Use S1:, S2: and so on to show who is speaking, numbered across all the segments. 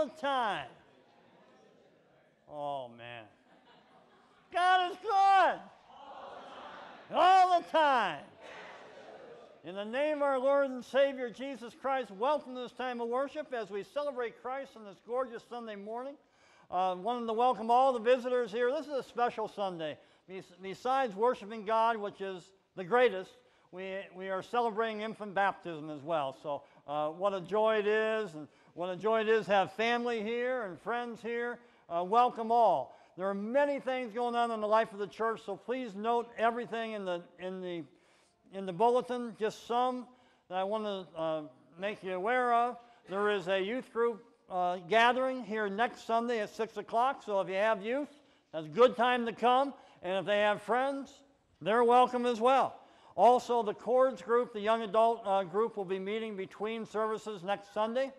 S1: all the time. Oh, man. God is good. All the time. In the name of our Lord and Savior Jesus Christ, welcome to this time of worship as we celebrate Christ on this gorgeous Sunday morning. Uh, wanted to welcome all the visitors here. This is a special Sunday. Besides worshiping God, which is the greatest, we, we are celebrating infant baptism as well. So, uh, what a joy it is, and what a joy it is to have family here and friends here. Uh, welcome all. There are many things going on in the life of the church, so please note everything in the, in the, in the bulletin, just some that I want to uh, make you aware of. There is a youth group uh, gathering here next Sunday at 6 o'clock. So if you have youth, that's a good time to come. And if they have friends, they're welcome as well. Also, the Chords group, the young adult uh, group, will be meeting between services next Sunday.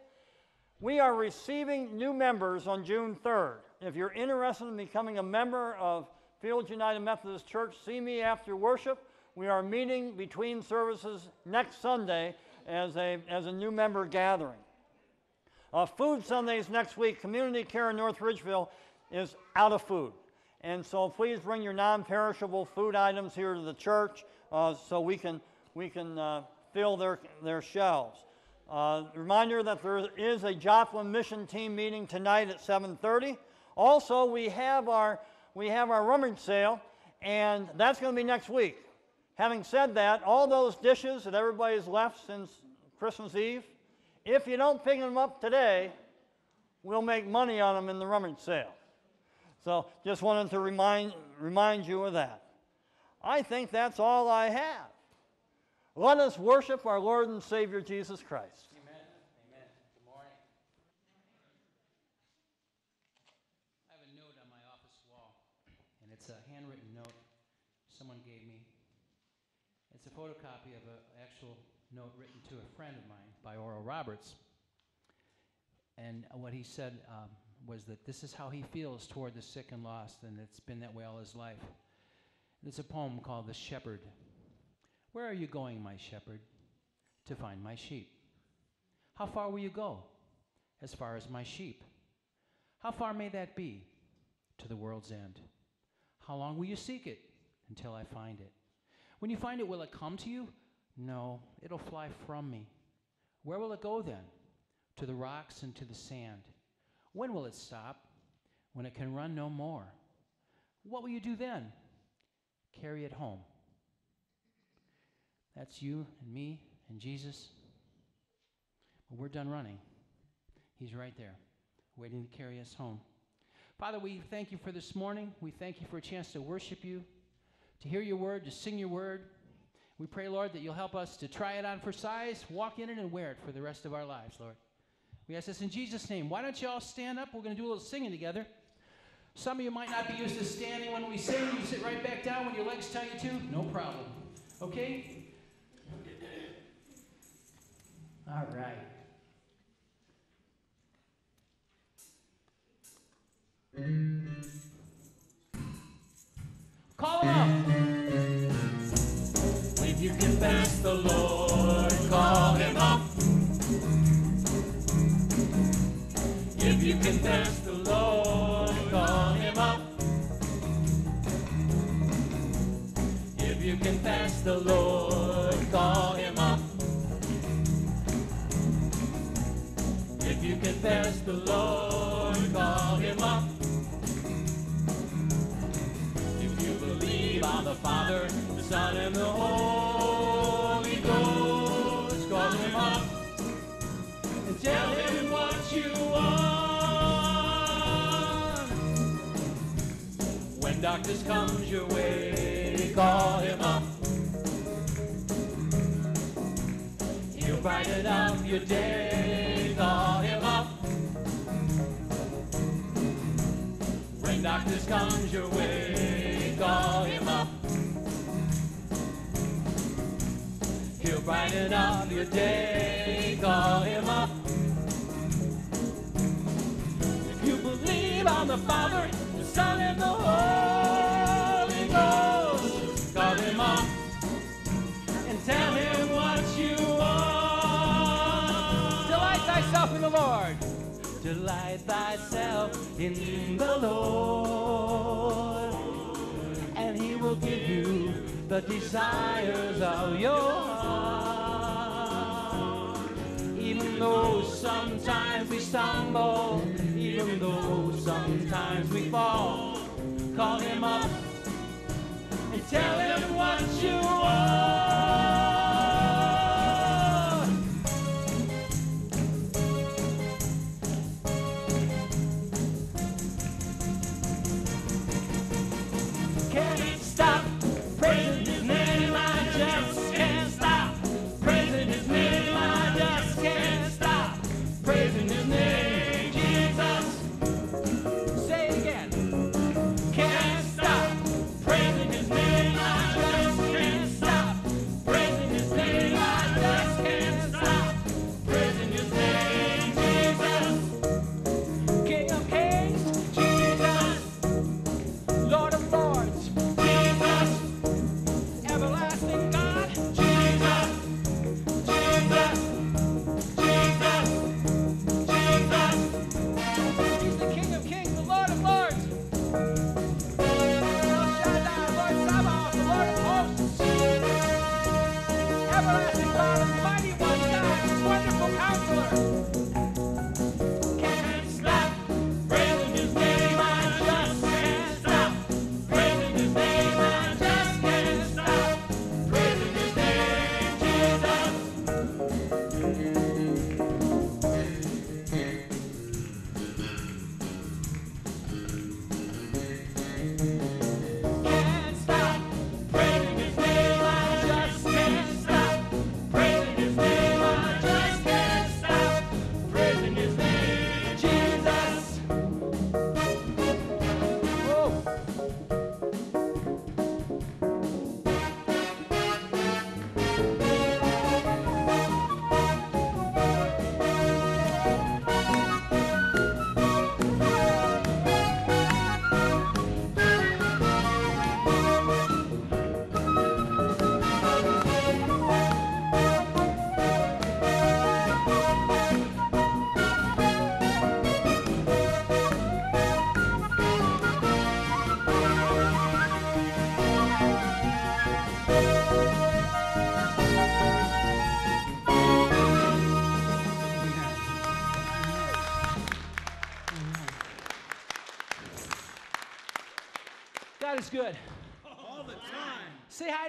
S1: We are receiving new members on June 3rd. If you're interested in becoming a member of Fields United Methodist Church, see me after worship. We are meeting between services next Sunday as a, as a new member gathering. Uh, food Sundays next week, Community Care in North Ridgeville is out of food. And so please bring your non-perishable food items here to the church uh, so we can, we can uh, fill their, their shelves. Uh, reminder that there is a Joplin Mission Team meeting tonight at 7.30. Also, we have our, we have our rummage sale, and that's going to be next week. Having said that, all those dishes that everybody's left since Christmas Eve, if you don't pick them up today, we'll make money on them in the rummage sale. So just wanted to remind, remind you of that. I think that's all I have. Let us worship our Lord and Savior Jesus Christ.
S2: Amen. Amen. Good morning. I have a note on my office wall, and it's a handwritten note someone gave me. It's a photocopy of an actual note written to a friend of mine by Oral Roberts. And what he said um, was that this is how he feels toward the sick and lost, and it's been that way all his life. It's a poem called The Shepherd. Where are you going, my shepherd? To find my sheep. How far will you go? As far as my sheep. How far may that be? To the world's end. How long will you seek it? Until I find it. When you find it, will it come to you? No, it'll fly from me. Where will it go then? To the rocks and to the sand. When will it stop? When it can run no more. What will you do then? Carry it home. That's you and me and Jesus. But we're done running, He's right there, waiting to carry us home. Father, we thank you for this morning. We thank you for a chance to worship you, to hear your word, to sing your word. We pray, Lord, that you'll help us to try it on for size, walk in it, and wear it for the rest of our lives, Lord. We ask this in Jesus' name. Why don't you all stand up? We're going to do a little singing together. Some of you might not be used to standing when we sing. You sit right back down when your legs tell you to. No problem. Okay? All right. Call him up.
S3: If you confess the Lord, call him up. If you confess the Lord, call him up. If you confess the Lord, the Lord, call him up. If you believe on the Father, the Son, and the Holy Ghost, call him up and tell him what you want. When darkness comes your way, call him up. He'll brighten up your day, darkness comes your way, call him up. He'll brighten up your day, call him up. If you believe on the Father, the Son, and the Holy Ghost, call him up and tell him what you want.
S2: Delight thyself in the Lord delight thyself in the Lord, and he will give you the desires of your heart. Even though sometimes we stumble, even though sometimes we fall, call him up and tell him what you want.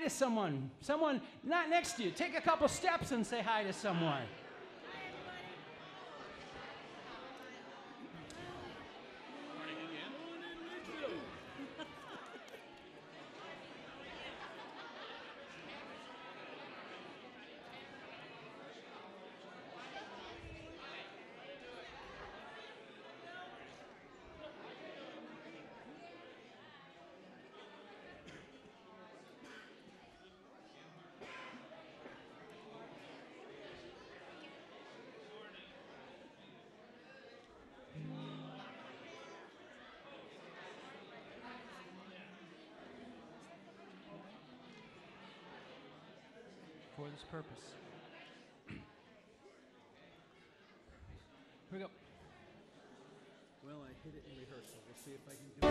S2: to someone, someone not next to you. Take a couple steps and say hi to someone. soul's purpose. Here we go.
S4: Well, I hit it in rehearsal. We'll see if I can do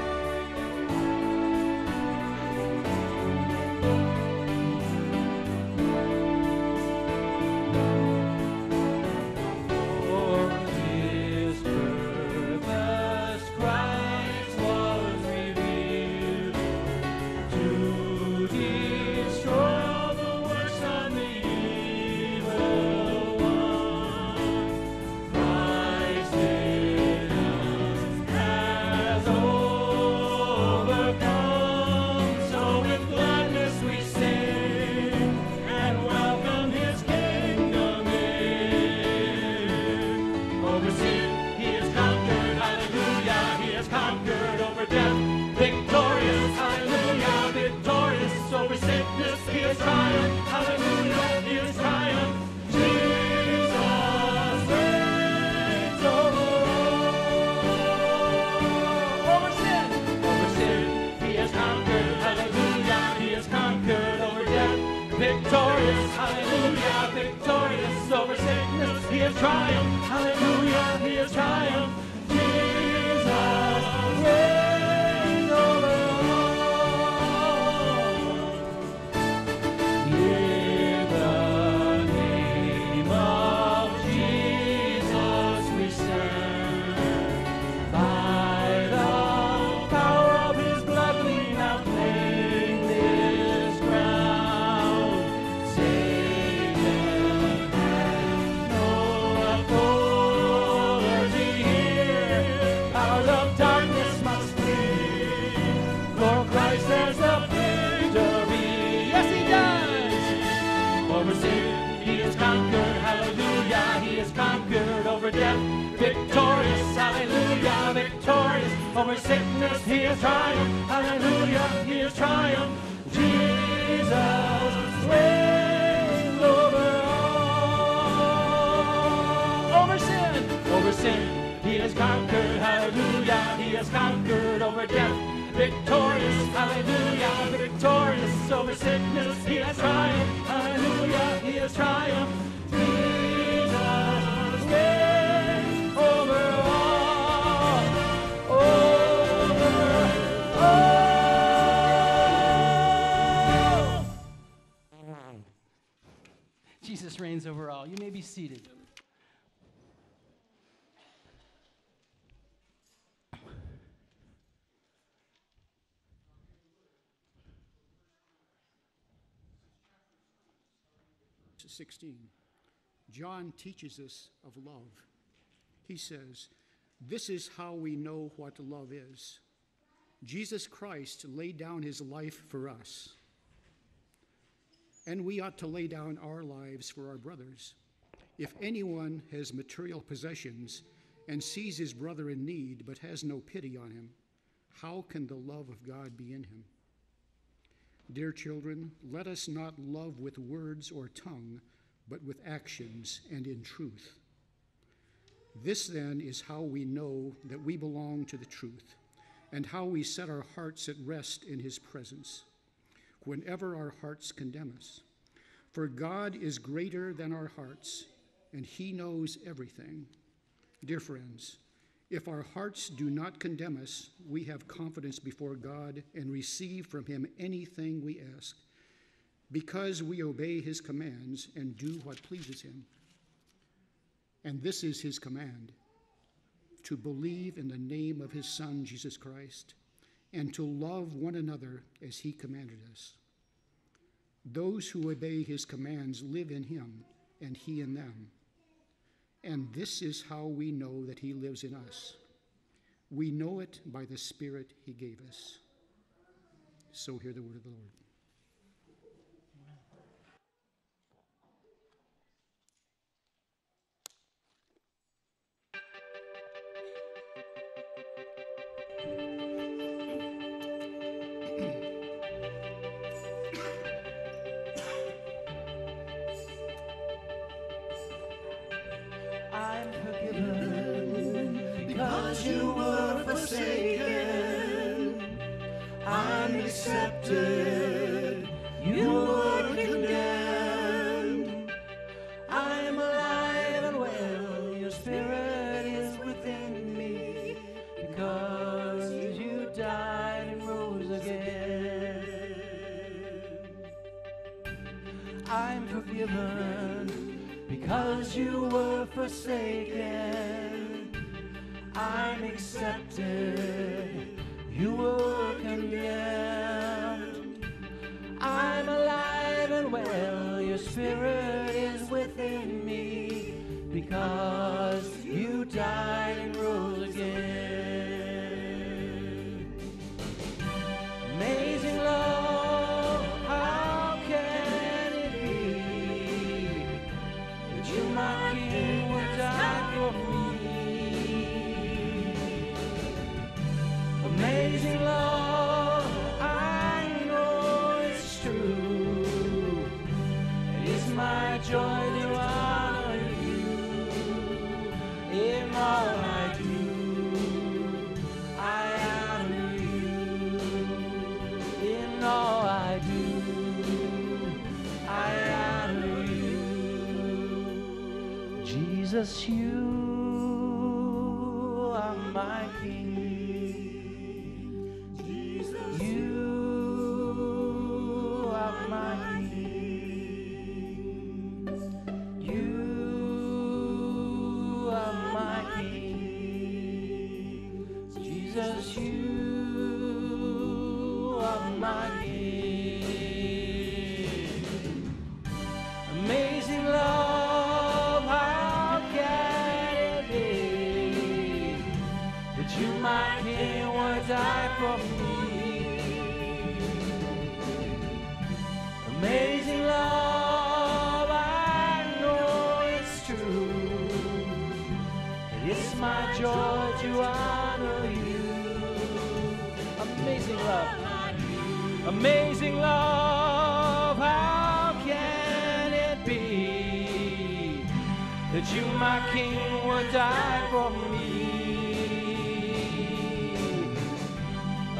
S5: 16. John teaches us of love. He says, This is how we know what love is. Jesus Christ laid down his life for us. And we ought to lay down our lives for our brothers. If anyone has material possessions and sees his brother in need but has no pity on him, how can the love of God be in him? Dear children, let us not love with words or tongue, but with actions and in truth. This then is how we know that we belong to the truth, and how we set our hearts at rest in His presence, whenever our hearts condemn us. For God is greater than our hearts, and He knows everything. Dear friends, if our hearts do not condemn us, we have confidence before God and receive from Him anything we ask, because we obey His commands and do what pleases Him. And this is His command to believe in the name of His Son, Jesus Christ, and to love one another as He commanded us. Those who obey His commands live in Him, and He in them. And this is how we know that He lives in us. We know it by the Spirit He gave us. So hear the word of the Lord.
S2: Accepted. You were condemned. I'm alive and well. Your spirit is within me because Jesus. You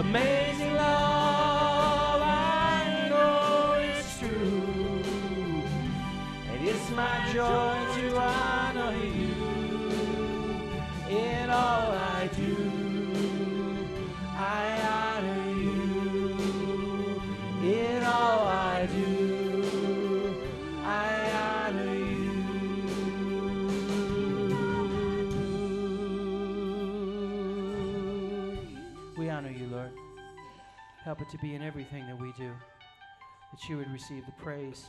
S2: Amazing love, to be in everything that we do, that you would receive the praise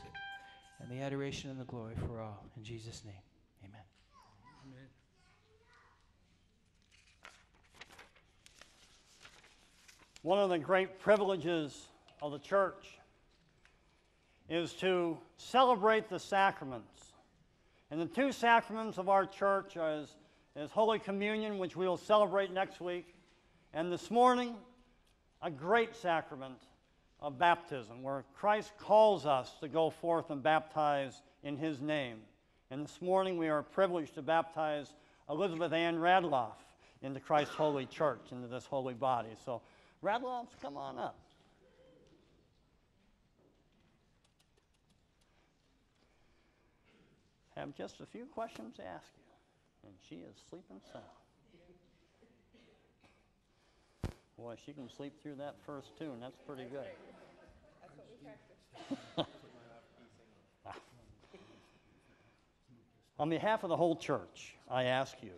S2: and the adoration and the glory for all. In Jesus' name, amen.
S4: Amen.
S1: One of the great privileges of the church is to celebrate the sacraments. And the two sacraments of our church is, is Holy Communion, which we will celebrate next week, and this morning, a great sacrament of baptism, where Christ calls us to go forth and baptize in His name. And this morning, we are privileged to baptize Elizabeth Ann Radloff into Christ's holy church, into this holy body. So, Radloffs, come on up. Have just a few questions to ask you, and she is sleeping sound. Boy, she can sleep through that first tune. That's pretty good. On behalf of the whole church, I ask you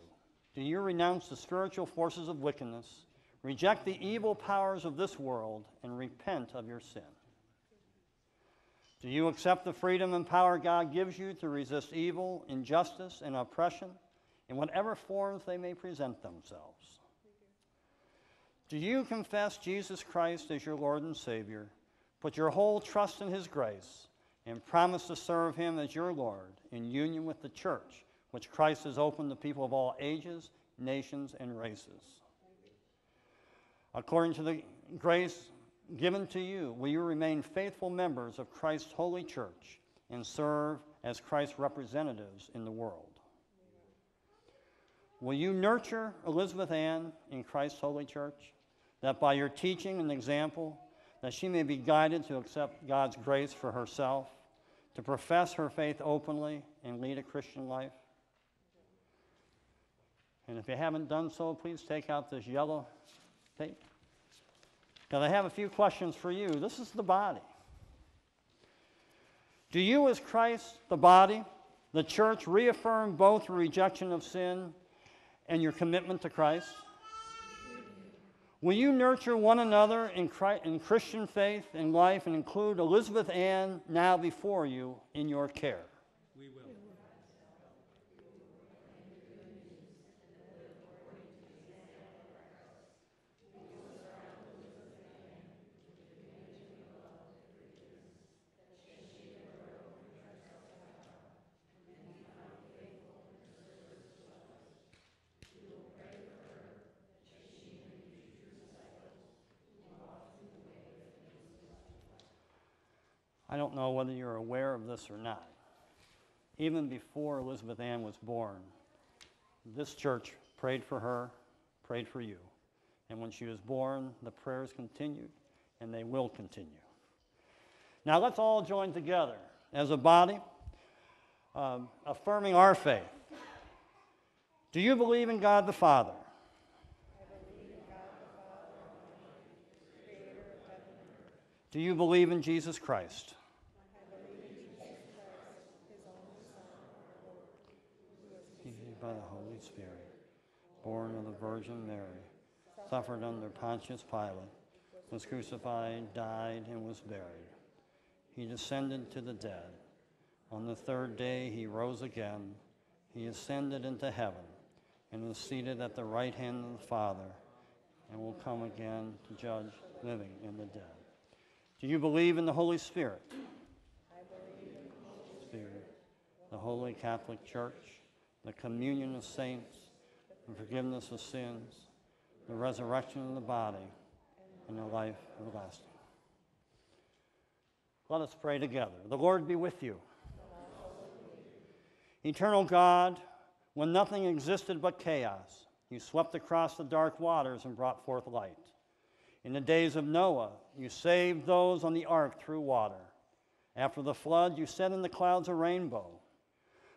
S1: do you renounce the spiritual forces of wickedness, reject the evil powers of this world, and repent of your sin? Do you accept the freedom and power God gives you to resist evil, injustice, and oppression in whatever forms they may present themselves? Do you confess Jesus Christ as your Lord and Savior, put your whole trust in His grace, and promise to serve Him as your Lord in union with the church, which Christ has opened to people of all ages, nations, and races? According to the grace given to you, will you remain faithful members of Christ's holy church and serve as Christ's representatives in the world? Will you nurture Elizabeth Ann in Christ's holy church, that by your teaching and example, that she may be guided to accept God's grace for herself, to profess her faith openly and lead a Christian life? And if you haven't done so, please take out this yellow tape. Because I have a few questions for you. This is the body. Do you, as Christ, the body, the church, reaffirm both your rejection of sin and your commitment to Christ? Will you nurture one another in, Christ, in Christian faith and life and include Elizabeth Ann now before you in your care? know whether you're aware of this or not. Even before Elizabeth Ann was born, this church prayed for her, prayed for you. And when she was born, the prayers continued, and they will continue. Now let's all join together as a body, um, affirming our faith. Do you believe in God the Father? Do you believe in Jesus Christ? By the Holy Spirit, born of the Virgin Mary, suffered under Pontius Pilate, was crucified, died, and was buried. He descended to the dead. On the third day he rose again. He ascended into heaven and is seated at the right hand of the Father and will come again to judge living and the dead. Do you believe in the Holy Spirit? I believe in the Holy Spirit, the Holy Catholic Church, the communion of saints, the forgiveness of sins, the resurrection of the body, and the life everlasting. Let us pray together. The Lord be with you. Eternal God, when nothing existed but chaos, you swept across the dark waters and brought forth light. In the days of Noah, you saved those on the ark through water. After the flood, you set in the clouds a rainbow.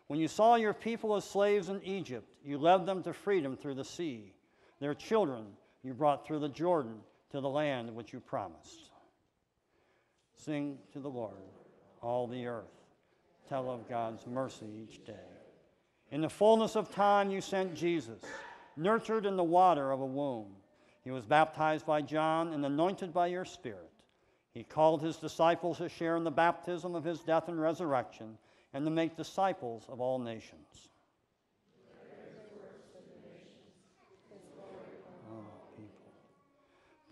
S1: When you saw your people as slaves in Egypt, you led them to freedom through the sea. Their children you brought through the Jordan to the land which you promised. Sing to the Lord, all the earth. Tell of God's mercy each day. In the fullness of time, you sent Jesus, nurtured in the water of a womb. He was baptized by John and anointed by your Spirit. He called his disciples to share in the baptism of his death and resurrection and to make disciples of all nations. Oh.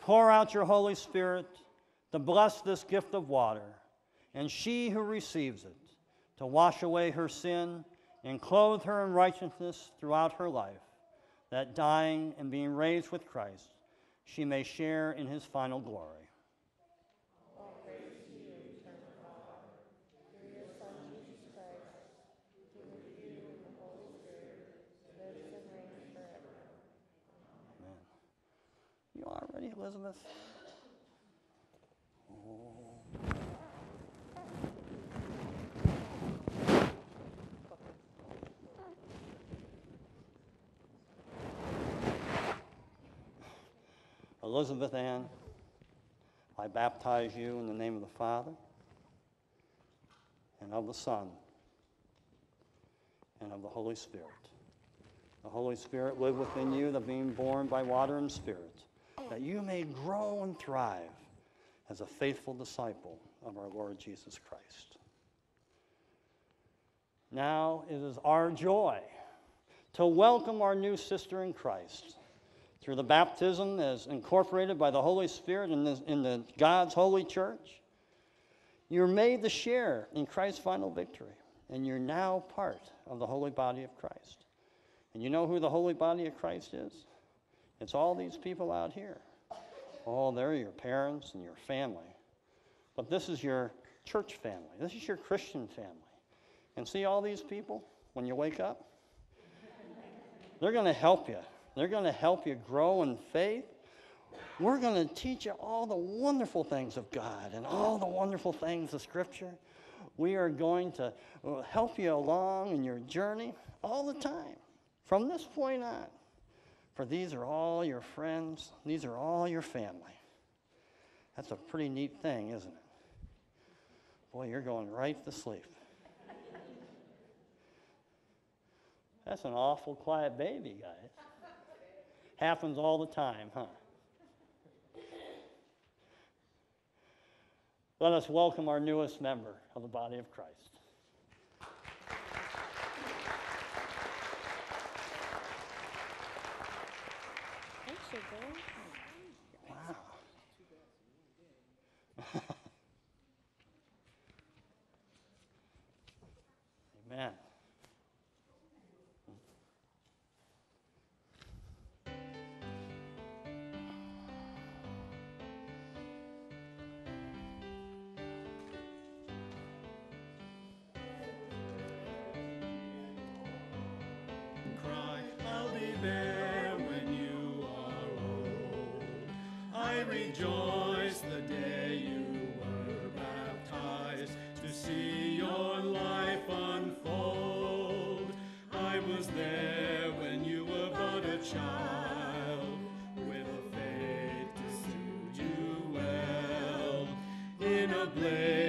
S1: Pour out your Holy Spirit to bless this gift of water, and she who receives it to wash away her sin and clothe her in righteousness throughout her life, that dying and being raised with Christ, she may share in his final glory. Amen. You all ready, Elizabeth? Elizabeth Ann, I baptize you in the name of the Father and of the Son and of the Holy Spirit. The Holy Spirit live within you, the being born by water and spirit, that you may grow and thrive as a faithful disciple of our Lord Jesus Christ. Now it is our joy to welcome our new sister in Christ through the baptism as incorporated by the Holy Spirit in, the in the God's holy church. You're made to share in Christ's final victory, and you're now part of the holy body of Christ. And you know who the holy body of Christ is? It's all these people out here. Oh, they're your parents and your family. But this is your church family. This is your Christian family. And see all these people when you wake up? They're going to help you. They're going to help you grow in faith. We're going to teach you all the wonderful things of God and all the wonderful things of Scripture. We are going to uh, help you along in your journey all the time from this point on. For these are all your friends, these are all your family. That's a pretty neat thing, isn't it? Boy, you're going right to sleep. That's an awful quiet baby, guys. Happens all the time, huh? Let us welcome our newest member of the body of Christ. Wow.
S3: The blaze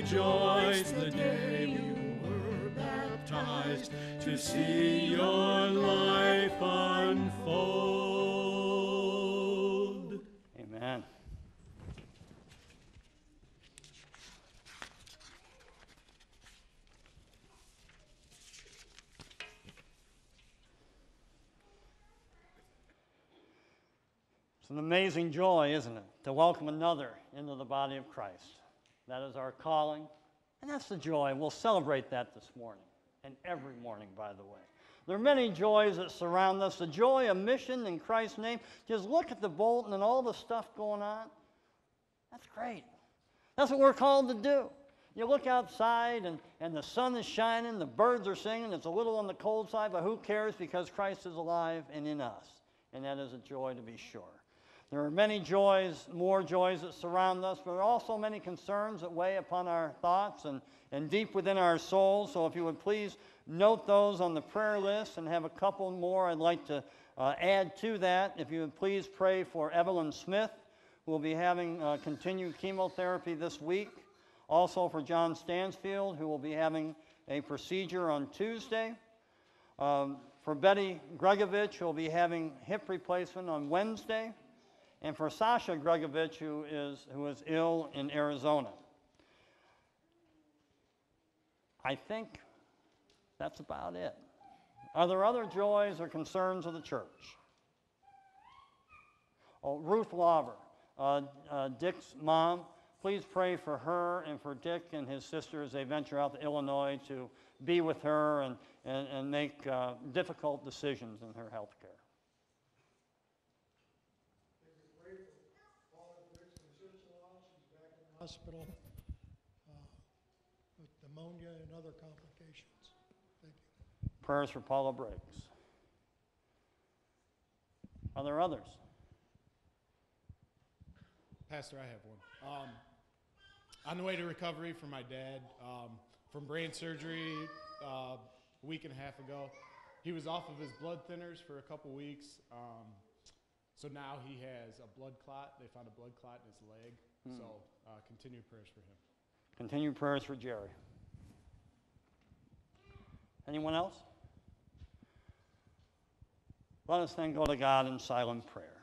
S3: rejoice the day you were baptized to see your life unfold.
S1: Amen. It's an amazing joy, isn't it, to welcome another into the body of Christ. That is our calling, and that's the joy. We'll celebrate that this morning, and every morning, by the way. There are many joys that surround us. The joy of mission in Christ's name. Just look at the bulletin and all the stuff going on. That's great. That's what we're called to do. You look outside and, and the sun is shining, the birds are singing. It's a little on the cold side, but who cares because Christ is alive and in us. And that is a joy to be sure. There are many joys, more joys that surround us, but there are also many concerns that weigh upon our thoughts and, and deep within our souls. So if you would please note those on the prayer list and have a couple more I'd like to uh, add to that. If you would please pray for Evelyn Smith, who will be having uh, continued chemotherapy this week. Also for John Stansfield, who will be having a procedure on Tuesday. Um, for Betty Gregovich, who will be having hip replacement on Wednesday and for Sasha Gregovich, who is, who is ill in Arizona. I think that's about it. Are there other joys or concerns of the church? Oh, Ruth Lauber, uh, uh, Dick's mom. Please pray for her and for Dick and his sister as they venture out to Illinois to be with her and, and, and make uh, difficult decisions in her health care.
S6: Hospital uh, with pneumonia and other complications. Thank you.
S1: Prayers for Paula Briggs. Are there others?
S7: Pastor, I have one. Um, on the way to recovery for my dad um, from brain surgery uh, a week and a half ago, he was off of his blood thinners for a couple weeks. Um, so now he has a blood clot. They found a blood clot in his leg. So uh, continue prayers for him.
S1: Continue prayers for Jerry. Anyone else? Let us then go to God in silent prayer.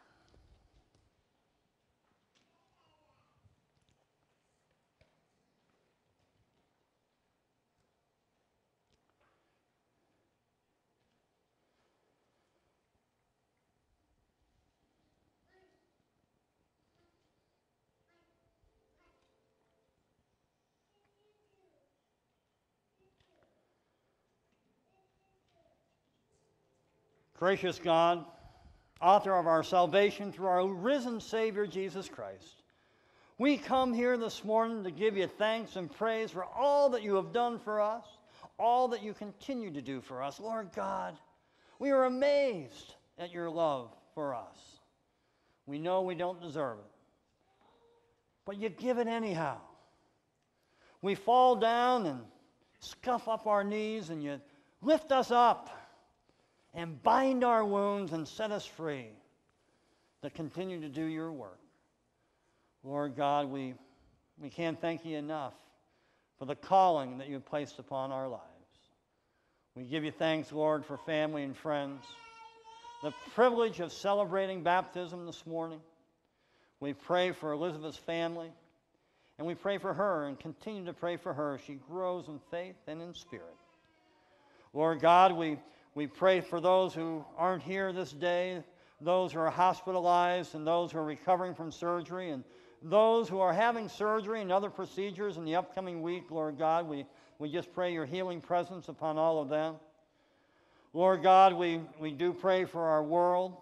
S1: Gracious God, author of our salvation through our risen Savior Jesus Christ, we come here this morning to give you thanks and praise for all that you have done for us, all that you continue to do for us. Lord God, we are amazed at your love for us. We know we don't deserve it, but you give it anyhow. We fall down and scuff up our knees, and you lift us up and bind our wounds and set us free to continue to do your work. Lord God, we, we can't thank you enough for the calling that you've placed upon our lives. We give you thanks, Lord, for family and friends, the privilege of celebrating baptism this morning. We pray for Elizabeth's family, and we pray for her and continue to pray for her as she grows in faith and in spirit. Lord God, we we pray for those who aren't here this day, those who are hospitalized, and those who are recovering from surgery, and those who are having surgery and other procedures in the upcoming week, Lord God. We, we just pray your healing presence upon all of them. Lord God, we, we do pray for our world.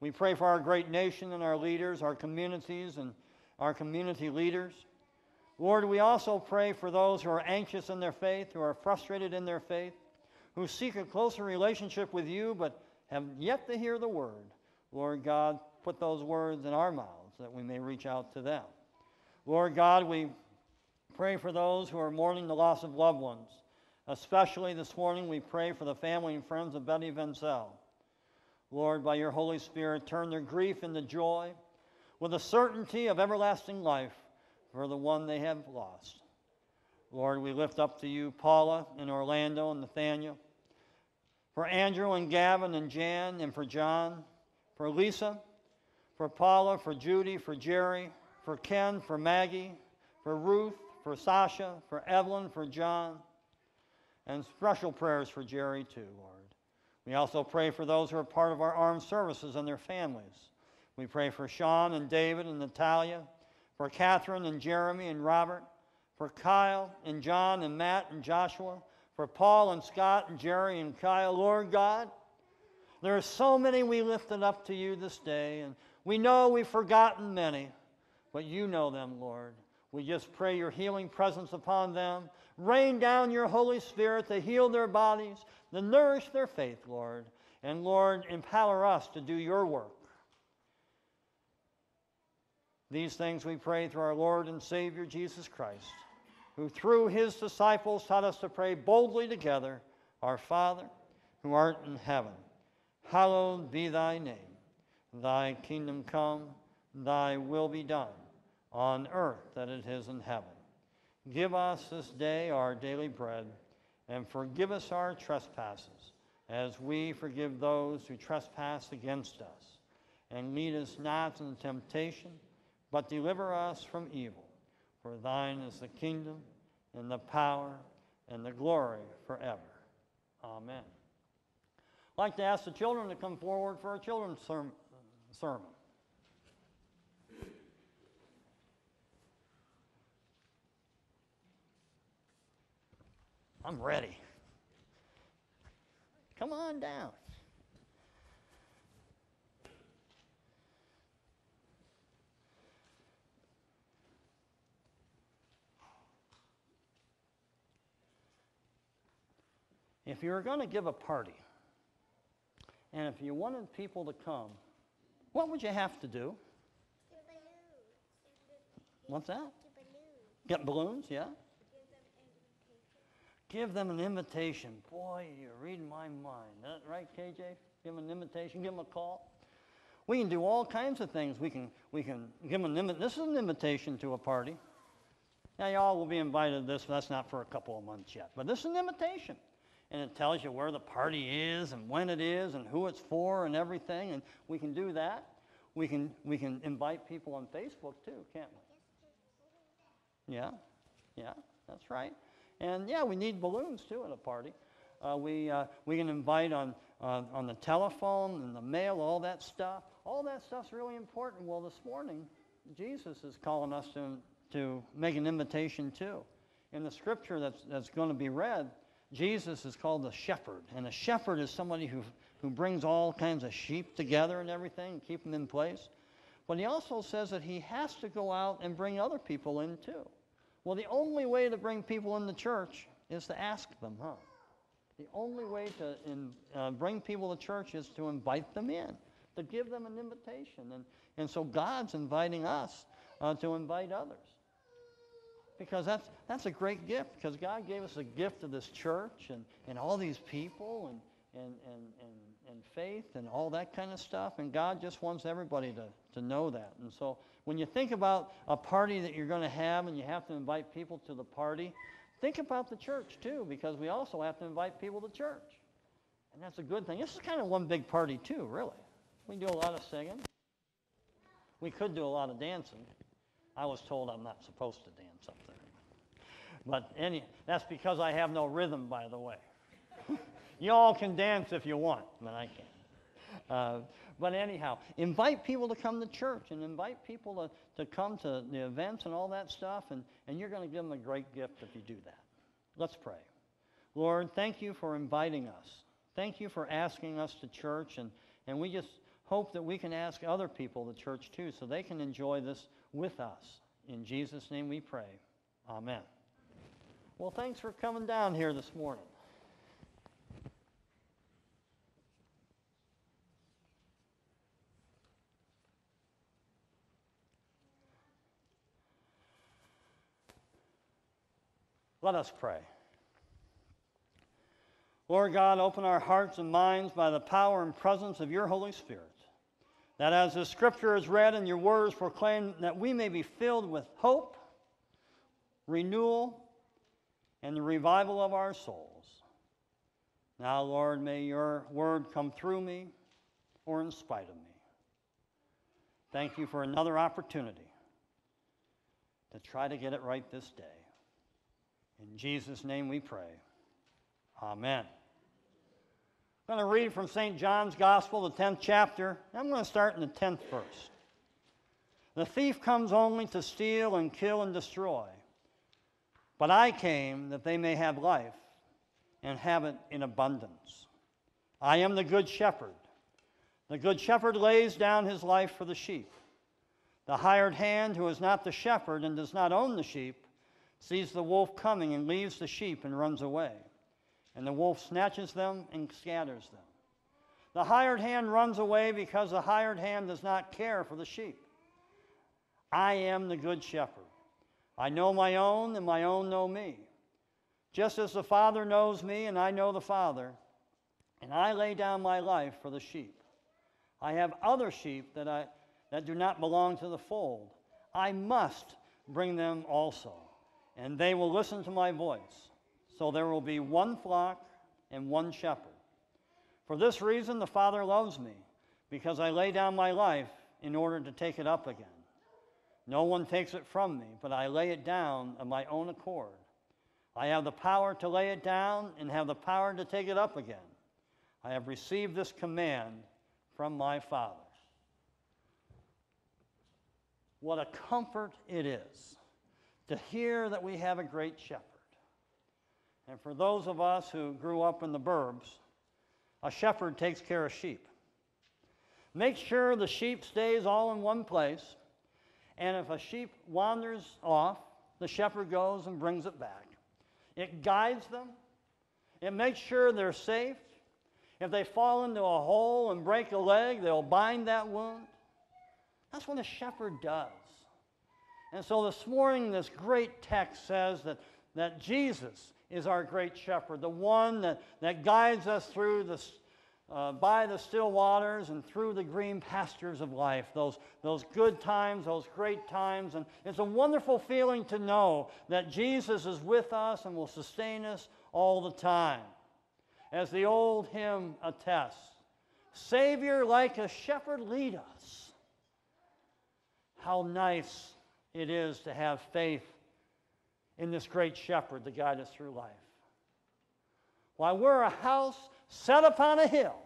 S1: We pray for our great nation and our leaders, our communities, and our community leaders. Lord, we also pray for those who are anxious in their faith, who are frustrated in their faith, who seek a closer relationship with you but have yet to hear the word. Lord God, put those words in our mouths that we may reach out to them. Lord God, we pray for those who are mourning the loss of loved ones. Especially this morning, we pray for the family and friends of Betty Vencel. Lord, by your Holy Spirit, turn their grief into joy with the certainty of everlasting life for the one they have lost. Lord, we lift up to you Paula and Orlando and Nathaniel, for Andrew and Gavin and Jan and for John, for Lisa, for Paula, for Judy, for Jerry, for Ken, for Maggie, for Ruth, for Sasha, for Evelyn, for John, and special prayers for Jerry too, Lord. We also pray for those who are part of our armed services and their families. We pray for Sean and David and Natalia, for Catherine and Jeremy and Robert, for Kyle and John and Matt and Joshua, for Paul and Scott and Jerry and Kyle. Lord God, there are so many we lifted up to you this day, and we know we've forgotten many, but you know them, Lord. We just pray your healing presence upon them. Rain down your Holy Spirit to heal their bodies, to nourish their faith, Lord. And Lord, empower us to do your work. These things we pray through our Lord and Savior Jesus Christ, who through his disciples taught us to pray boldly together Our Father, who art in heaven, hallowed be thy name. Thy kingdom come, thy will be done, on earth that it is in heaven. Give us this day our daily bread, and forgive us our trespasses, as we forgive those who trespass against us. And lead us not into temptation but deliver us from evil. For thine is the kingdom, and the power, and the glory forever. Amen. I'd like to ask the children to come forward for a children's serm- sermon. I'm ready. Come on down. If you were going to give a party, and if you wanted people to come, what would you have to do? What's that? Get balloons, yeah? Give them an invitation. Boy, you're reading my mind. That right, KJ? Give them an invitation. Give them a call. We can do all kinds of things. We can we can give them an invitation. This is an invitation to a party. Now y'all will be invited to this. That's not for a couple of months yet. But this is an invitation and it tells you where the party is and when it is and who it's for and everything. And we can do that. We can, we can invite people on Facebook too, can't we? Yeah, yeah, that's right. And yeah, we need balloons too at a party. Uh, we, uh, we can invite on, uh, on the telephone and the mail, all that stuff. All that stuff's really important. Well, this morning, Jesus is calling us to, to make an invitation too. In the scripture that's, that's going to be read, Jesus is called the shepherd, and a shepherd is somebody who, who brings all kinds of sheep together and everything, and keep them in place. But he also says that he has to go out and bring other people in too. Well, the only way to bring people in the church is to ask them, huh? The only way to in, uh, bring people to church is to invite them in, to give them an invitation. And, and so God's inviting us uh, to invite others because that's, that's a great gift because God gave us a gift of this church and, and all these people and, and, and, and, and faith and all that kind of stuff. And God just wants everybody to, to know that. And so when you think about a party that you're going to have and you have to invite people to the party, think about the church too because we also have to invite people to church. And that's a good thing. This is kind of one big party too, really. We do a lot of singing. We could do a lot of dancing. I was told I'm not supposed to dance. But any, that's because I have no rhythm, by the way. You all can dance if you want, but I can't. Uh, but anyhow, invite people to come to church and invite people to, to come to the events and all that stuff, and, and you're going to give them a great gift if you do that. Let's pray. Lord, thank you for inviting us. Thank you for asking us to church, and, and we just hope that we can ask other people to church too so they can enjoy this with us. In Jesus' name we pray. Amen. Well, thanks for coming down here this morning. Let us pray. Lord God, open our hearts and minds by the power and presence of your Holy Spirit, that as the scripture is read and your words proclaimed, that we may be filled with hope, renewal, and the revival of our souls. Now, Lord, may your word come through me or in spite of me. Thank you for another opportunity to try to get it right this day. In Jesus' name we pray. Amen. I'm going to read from St. John's Gospel, the 10th chapter. I'm going to start in the 10th verse. The thief comes only to steal and kill and destroy. But I came that they may have life and have it in abundance. I am the good shepherd. The good shepherd lays down his life for the sheep. The hired hand, who is not the shepherd and does not own the sheep, sees the wolf coming and leaves the sheep and runs away. And the wolf snatches them and scatters them. The hired hand runs away because the hired hand does not care for the sheep. I am the good shepherd. I know my own, and my own know me. Just as the Father knows me, and I know the Father, and I lay down my life for the sheep. I have other sheep that, I, that do not belong to the fold. I must bring them also and they will listen to my voice. So there will be one flock and one shepherd. For this reason, the Father loves me, because I lay down my life in order to take it up again. No one takes it from me, but I lay it down of my own accord. I have the power to lay it down and have the power to take it up again. I have received this command from my Father. What a comfort it is to hear that we have a great shepherd. And for those of us who grew up in the burbs, a shepherd takes care of sheep. Make sure the sheep stays all in one place, and if a sheep wanders off, the shepherd goes and brings it back. It guides them, it makes sure they're safe. If they fall into a hole and break a leg, they'll bind that wound. That's what a shepherd does. And so this morning, this great text says that, that Jesus is our great shepherd, the one that, that guides us through the, uh, by the still waters and through the green pastures of life, those, those good times, those great times. And it's a wonderful feeling to know that Jesus is with us and will sustain us all the time. As the old hymn attests, Savior, like a shepherd, lead us. How nice it is to have faith in this great shepherd to guide us through life. Why, we're a house set upon a hill.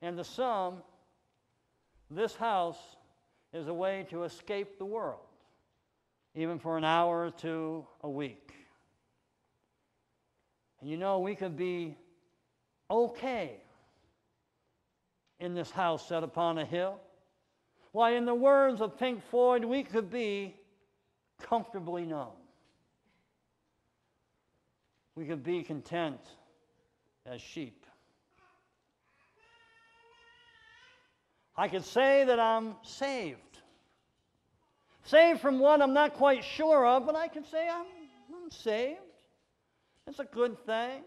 S1: And to some, this house is a way to escape the world, even for an hour or two a week. And you know, we could be okay in this house set upon a hill. Why, in the words of Pink Floyd, we could be comfortably numb. We could be content as sheep. I could say that I'm saved. Saved from what I'm not quite sure of, but I can say I'm, I'm saved. It's a good thing.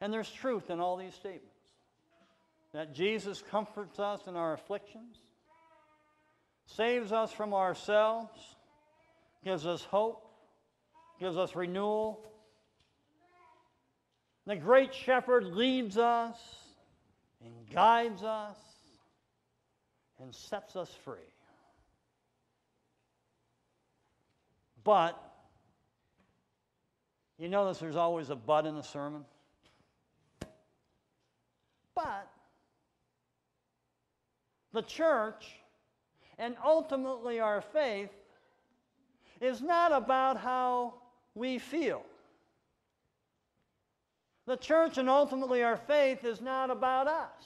S1: And there's truth in all these statements that Jesus comforts us in our afflictions, saves us from ourselves, gives us hope, gives us renewal. The great shepherd leads us and guides us and sets us free. But You notice there's always a but in the sermon? But the church and ultimately our faith is not about how we feel. The church and ultimately our faith is not about us.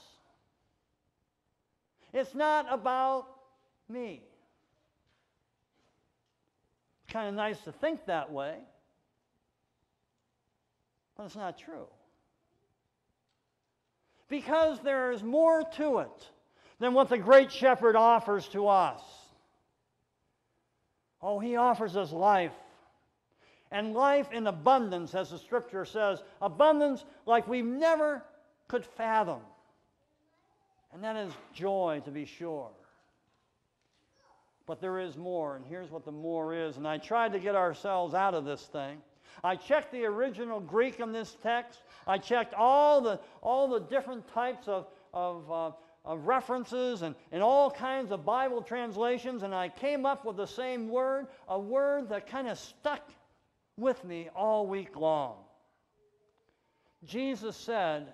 S1: It's not about me. It's kind of nice to think that way, but it's not true. Because there is more to it than what the great shepherd offers to us. Oh, he offers us life. And life in abundance, as the scripture says, abundance like we never could fathom. And that is joy, to be sure. But there is more, and here's what the more is. And I tried to get ourselves out of this thing. I checked the original Greek in this text. I checked all the, all the different types of, of, uh, of references and, and all kinds of Bible translations, and I came up with the same word, a word that kind of stuck with me all week long. Jesus said,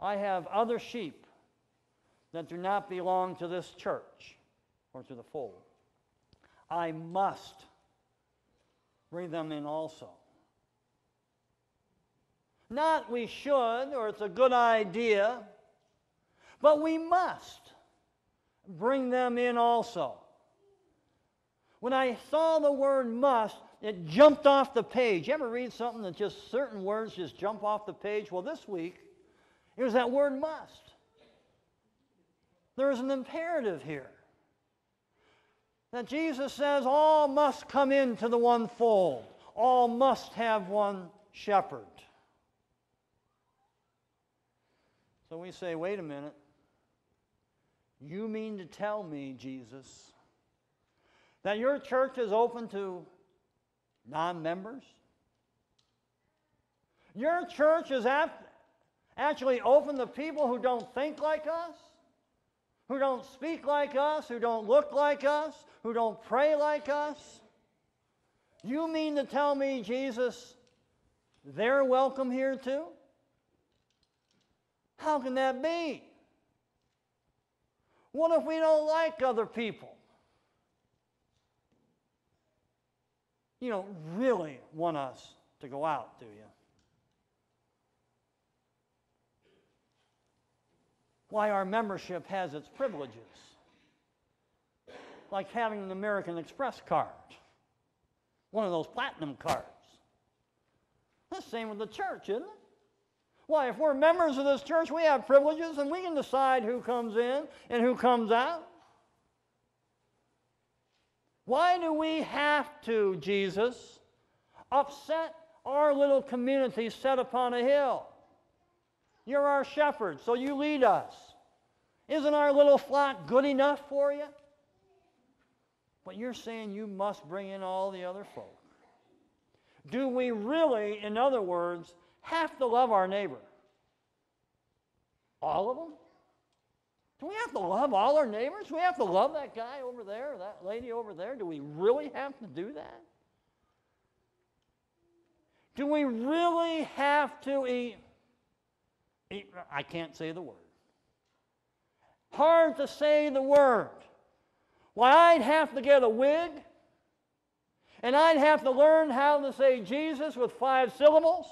S1: I have other sheep that do not belong to this church or to the fold. I must bring them in also. Not we should or it's a good idea, but we must bring them in also. When I saw the word must, it jumped off the page. You ever read something that just certain words just jump off the page? Well, this week, it was that word must. There is an imperative here. That Jesus says all must come into the one fold, all must have one shepherd. So we say, wait a minute. You mean to tell me, Jesus, that your church is open to non members? Your church is actually open to people who don't think like us, who don't speak like us, who don't look like us, who don't pray like us? You mean to tell me, Jesus, they're welcome here too? How can that be? What if we don't like other people? You don't really want us to go out, do you? Why our membership has its privileges, like having an American Express card, one of those platinum cards. The same with the church, isn't it? Why, if we're members of this church, we have privileges and we can decide who comes in and who comes out. Why do we have to, Jesus, upset our little community set upon a hill? You're our shepherd, so you lead us. Isn't our little flock good enough for you? But you're saying you must bring in all the other folk. Do we really, in other words, have to love our neighbor? All of them? Do we have to love all our neighbors? Do we have to love that guy over there that lady over there? Do we really have to do that? Do we really have to eat? eat I can't say the word. Hard to say the word. Why, I'd have to get a wig and I'd have to learn how to say Jesus with five syllables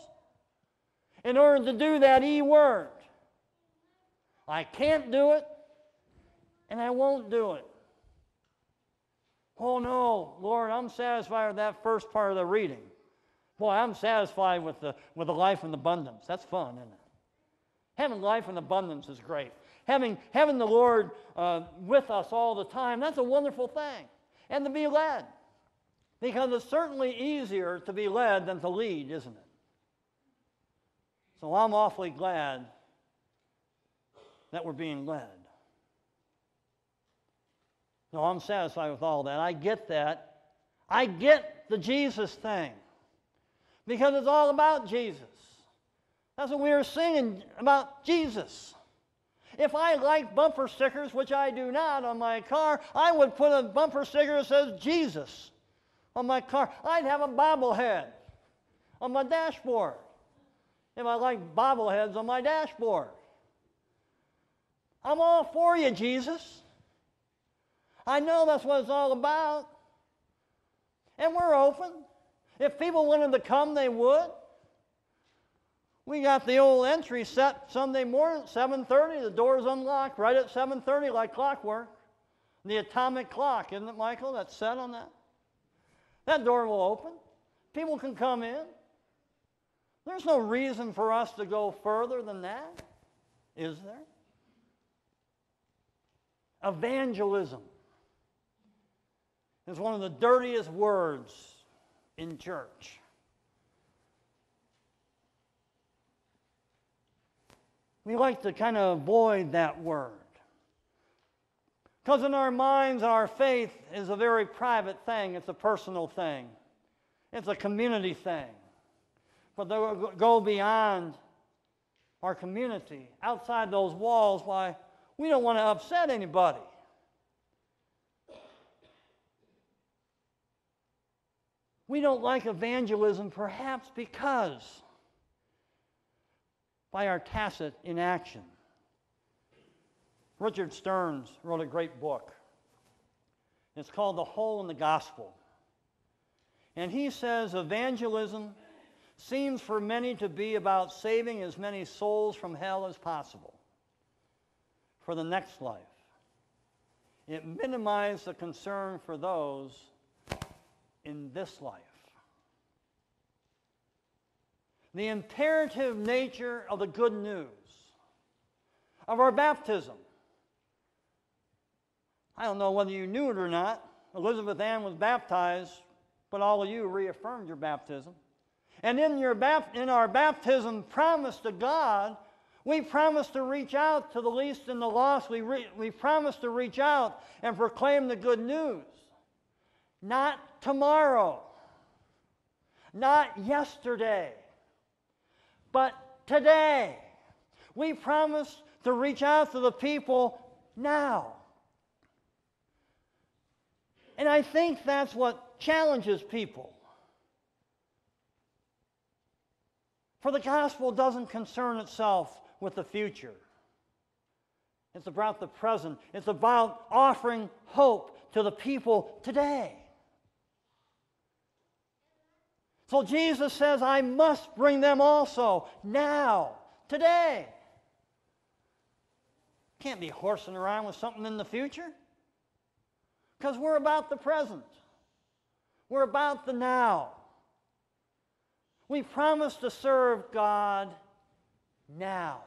S1: in order to do that E word. I can't do it, and I won't do it. Oh no, Lord, I'm satisfied with that first part of the reading. Boy, I'm satisfied with the, with the life in abundance. That's fun, isn't it? Having life in abundance is great. Having, having the Lord uh, with us all the time, that's a wonderful thing. And to be led. Because it's certainly easier to be led than to lead, isn't it? So I'm awfully glad that we're being led. No, I'm satisfied with all that. I get that. I get the Jesus thing because it's all about Jesus. That's what we were singing about Jesus. If I like bumper stickers, which I do not on my car, I would put a bumper sticker that says Jesus on my car. I'd have a bobblehead. on my dashboard. If I like bobbleheads on my dashboard. I'm all for you, Jesus. I know that's what it's all about. And we're open. If people wanted to come, they would. We got the old entry set Sunday morning, 7:30. The doors unlocked right at 7:30, like clockwork. The atomic clock, isn't it, Michael? That's set on that. That door will open. People can come in. There's no reason for us to go further than that, is there? Evangelism is one of the dirtiest words in church. We like to kind of avoid that word. Because in our minds, our faith is a very private thing, it's a personal thing, it's a community thing. But they go beyond our community, outside those walls, why we don't want to upset anybody. We don't like evangelism perhaps because by our tacit inaction. Richard Stearns wrote a great book. It's called The Hole in the Gospel. And he says evangelism seems for many to be about saving as many souls from hell as possible for the next life. It minimizes the concern for those in this life. The imperative nature of the good news of our baptism. I don't know whether you knew it or not. Elizabeth Ann was baptized, but all of you reaffirmed your baptism. And in, your bap- in our baptism promise to God, we promise to reach out to the least and the lost. We, re- we promise to reach out and proclaim the good news. Not tomorrow, not yesterday, but today. We promise to reach out to the people now. And I think that's what challenges people. For the gospel doesn't concern itself with the future. It's about the present. It's about offering hope to the people today. So Jesus says, I must bring them also now, today. Can't be horsing around with something in the future because we're about the present, we're about the now. We promise to serve God now.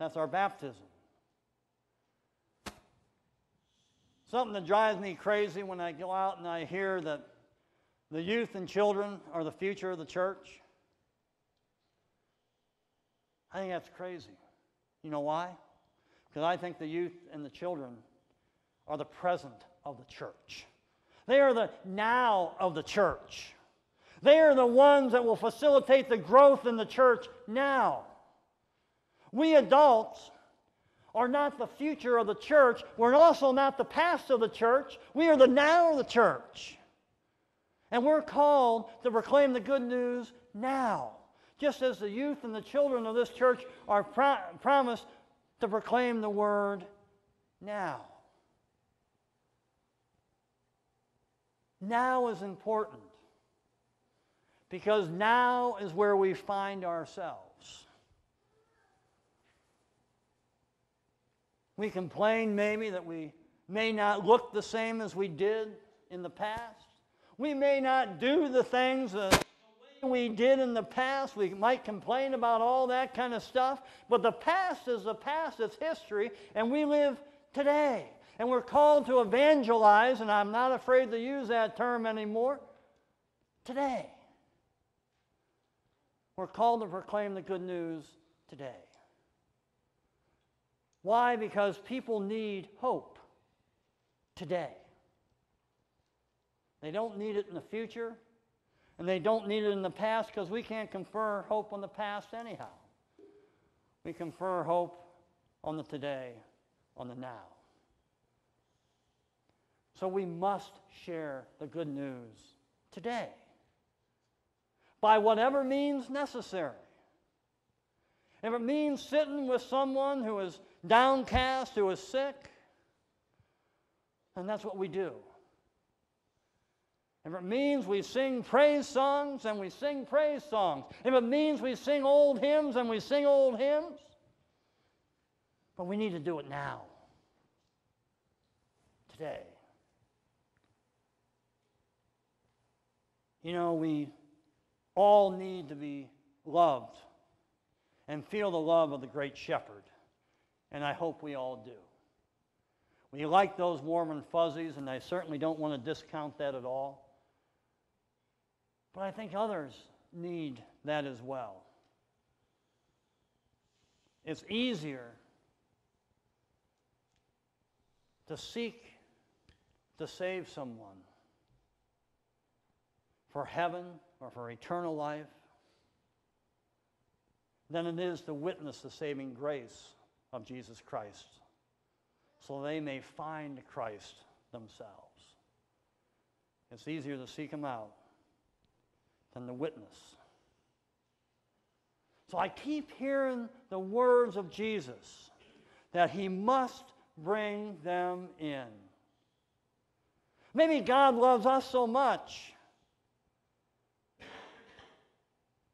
S1: That's our baptism. Something that drives me crazy when I go out and I hear that the youth and children are the future of the church. I think that's crazy. You know why? Because I think the youth and the children are the present of the church. They are the now of the church. They are the ones that will facilitate the growth in the church now. We adults are not the future of the church. We're also not the past of the church. We are the now of the church. And we're called to proclaim the good news now, just as the youth and the children of this church are pro- promised to proclaim the word now. Now is important because now is where we find ourselves. We complain maybe that we may not look the same as we did in the past. We may not do the things the we did in the past. We might complain about all that kind of stuff. But the past is the past, it's history, and we live today. And we're called to evangelize, and I'm not afraid to use that term anymore, today. We're called to proclaim the good news today. Why? Because people need hope today. They don't need it in the future, and they don't need it in the past because we can't confer hope on the past anyhow. We confer hope on the today, on the now. So we must share the good news today. by whatever means necessary. If it means sitting with someone who is downcast, who is sick, then that's what we do. If it means we sing praise songs, then we sing praise songs. If it means we sing old hymns, then we sing old hymns. But we need to do it now, today. You know, we all need to be loved and feel the love of the great shepherd. And I hope we all do. We like those warm and fuzzies, and I certainly don't want to discount that at all. But I think others need that as well. It's easier to seek to save someone for heaven or for eternal life than it is to witness the saving grace of Jesus Christ so they may find Christ themselves. It's easier to seek him out than the witness. So I keep hearing the words of Jesus that he must bring them in. Maybe God loves us so much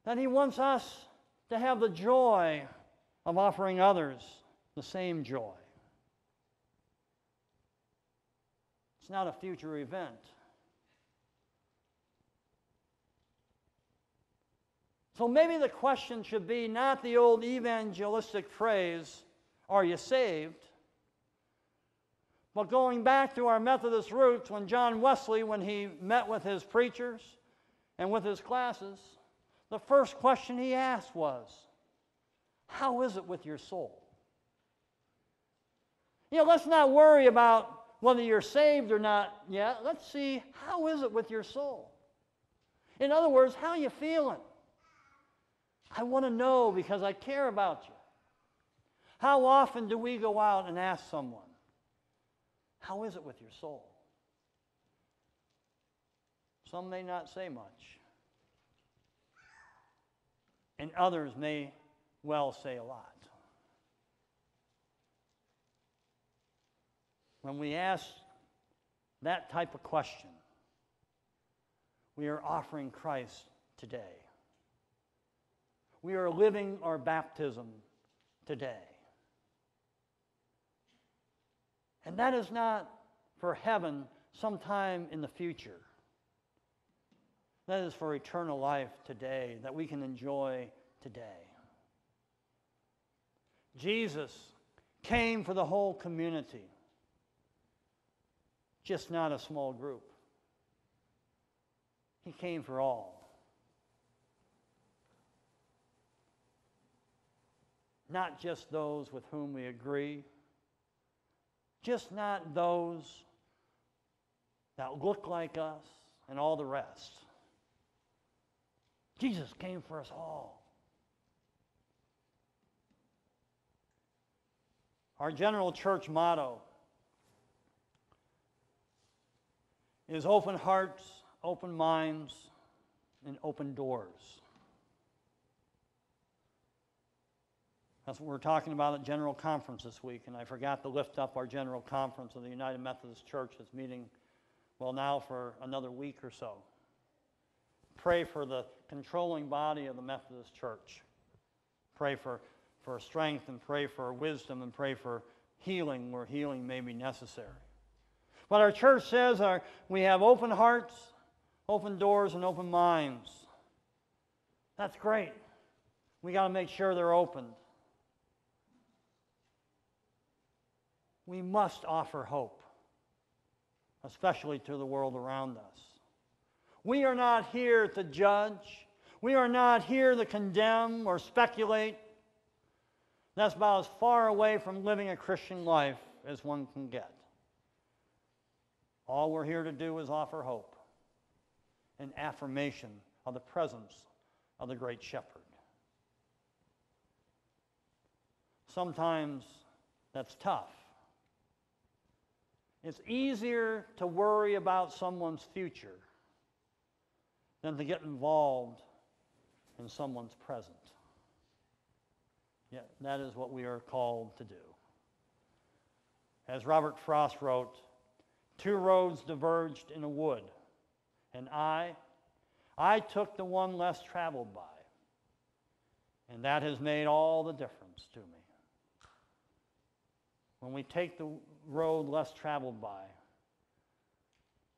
S1: that he wants us to have the joy of offering others the same joy. It's not a future event. So maybe the question should be not the old evangelistic phrase, Are you saved? But going back to our Methodist roots, when John Wesley, when he met with his preachers and with his classes, the first question he asked was, How is it with your soul? You know, let's not worry about whether you're saved or not yet. Let's see, how is it with your soul? In other words, how are you feeling? I want to know because I care about you. How often do we go out and ask someone, How is it with your soul? Some may not say much, and others may well say a lot. When we ask that type of question, we are offering Christ today. We are living our baptism today. And that is not for heaven sometime in the future. That is for eternal life today, that we can enjoy today. Jesus came for the whole community, just not a small group. He came for all. Not just those with whom we agree, just not those that look like us and all the rest. Jesus came for us all. Our general church motto is open hearts, open minds, and open doors. That's what we're talking about at General Conference this week, and I forgot to lift up our General Conference of the United Methodist Church that's meeting, well, now for another week or so. Pray for the controlling body of the Methodist Church. Pray for, for strength and pray for wisdom and pray for healing where healing may be necessary. But our church says our, we have open hearts, open doors, and open minds. That's great. We got to make sure they're opened. We must offer hope, especially to the world around us. We are not here to judge. We are not here to condemn or speculate. That's about as far away from living a Christian life as one can get. All we're here to do is offer hope and affirmation of the presence of the great shepherd. Sometimes that's tough. It's easier to worry about someone's future than to get involved in someone's present. Yeah, that is what we are called to do. As Robert Frost wrote, two roads diverged in a wood, and I, I took the one less traveled by. And that has made all the difference to me. When we take the road less traveled by,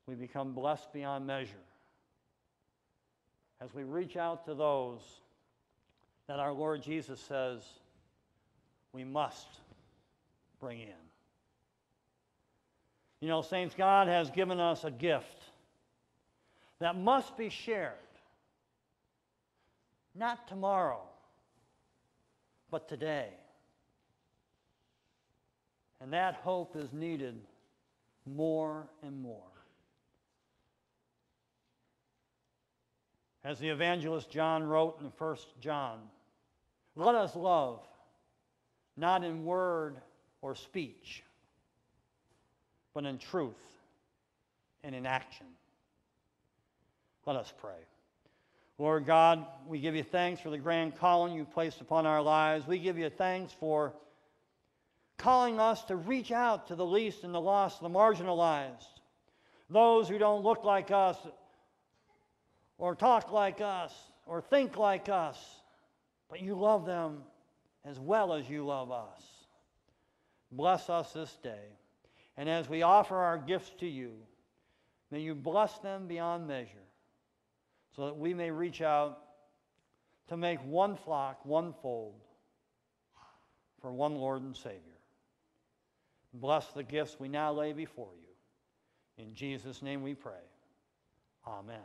S1: we become blessed beyond measure. As we reach out to those that our Lord Jesus says we must bring in. You know, Saints, God has given us a gift that must be shared. Not tomorrow, but today. And that hope is needed more and more. As the evangelist John wrote in 1 John, let us love, not in word or speech, but in truth and in action. Let us pray. Lord God, we give you thanks for the grand calling you've placed upon our lives. We give you thanks for calling us to reach out to the least and the lost, the marginalized, those who don't look like us, or talk like us, or think like us, but you love them as well as you love us. Bless us this day. And as we offer our gifts to you, may you bless them beyond measure so that we may reach out to make one flock, one fold for one Lord and Savior. Bless the gifts we now lay before you. In Jesus' name we pray. Amen.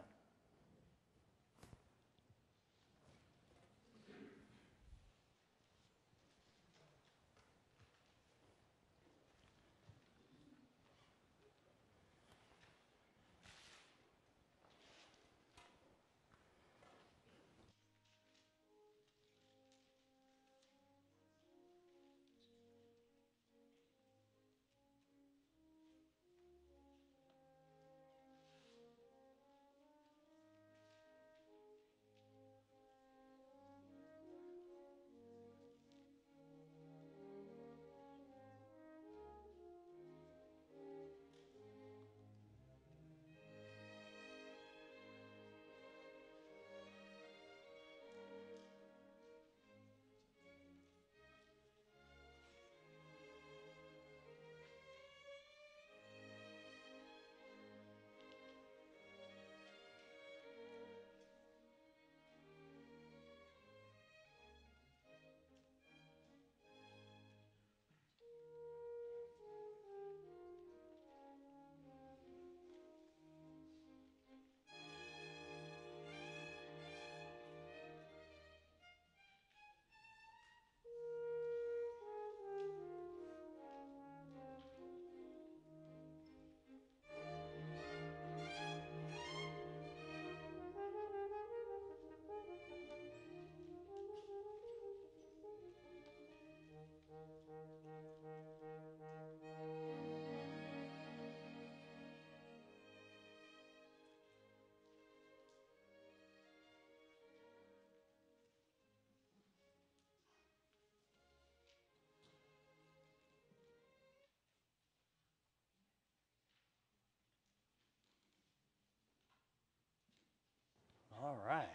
S1: All right.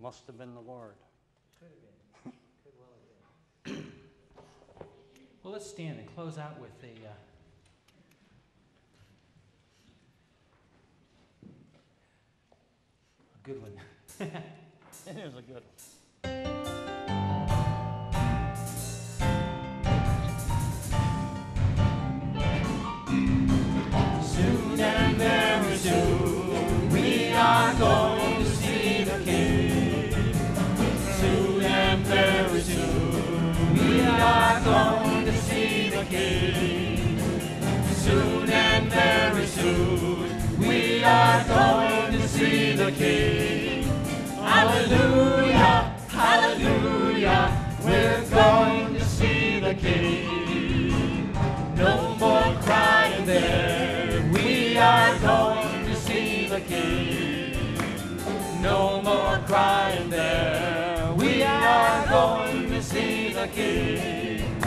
S1: Must have been the Lord.
S2: Well, let's stand and close out with a. Uh, good one.
S1: It is a good one.
S3: King.
S2: Hallelujah, hallelujah, we're going to see the King. No more crying there, we are going to see the King. No more crying there, we are going to see the King.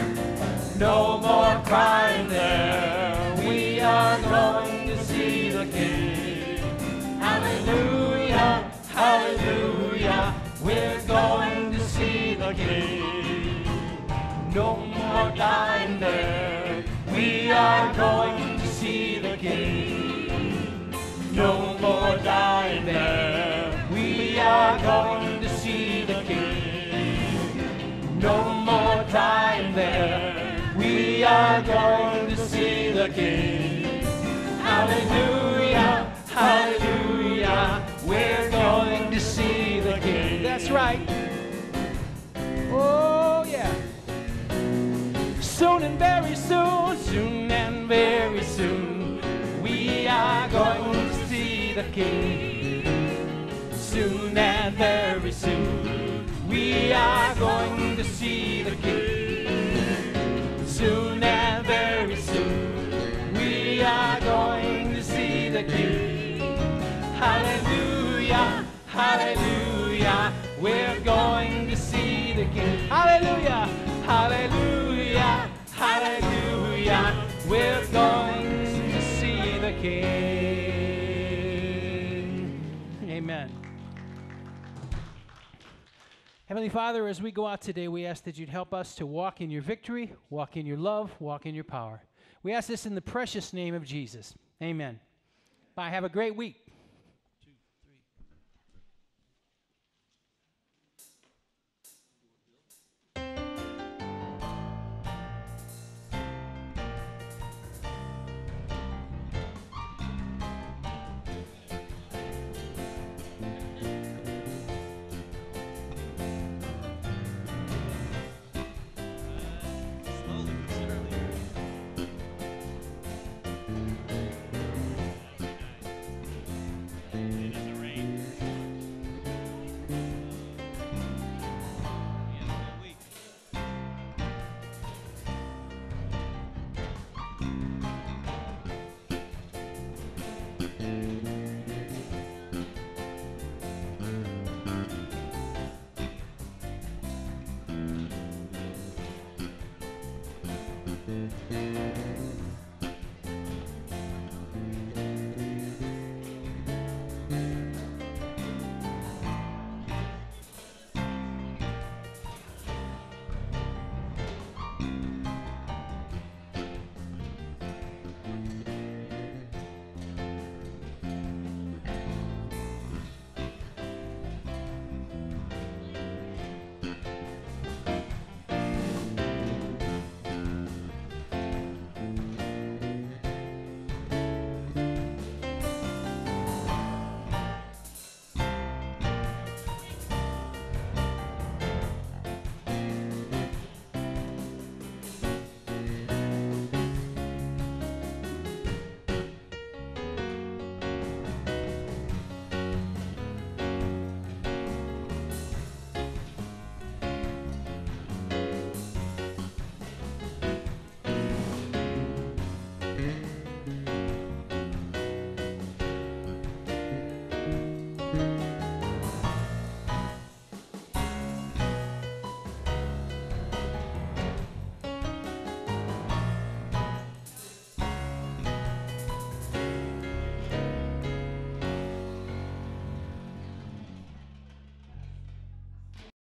S2: No more crying there, we are going to see the King. Hallelujah, hallelujah, we're going to see the King. No more dying there, we are going to see the King. No more dying there, we are going to see the King. No more dying there, we are going to see the King. Hallelujah, hallelujah, we're going to see the King.
S8: That's right. Oh, yeah.
S2: Soon and very soon, soon and very soon, we are going to see the King. Soon and very soon, we are going to see the King. Soon and very soon, we are going to see the King. Hallelujah, we're going to see the King. Hallelujah, hallelujah, hallelujah, we're going to see the King.
S8: Amen. Heavenly Father, as we go out today, we ask that you'd help us to walk in your victory, walk in your love, walk in your power. We ask this in the precious name of Jesus. Amen. Bye. Have a great week.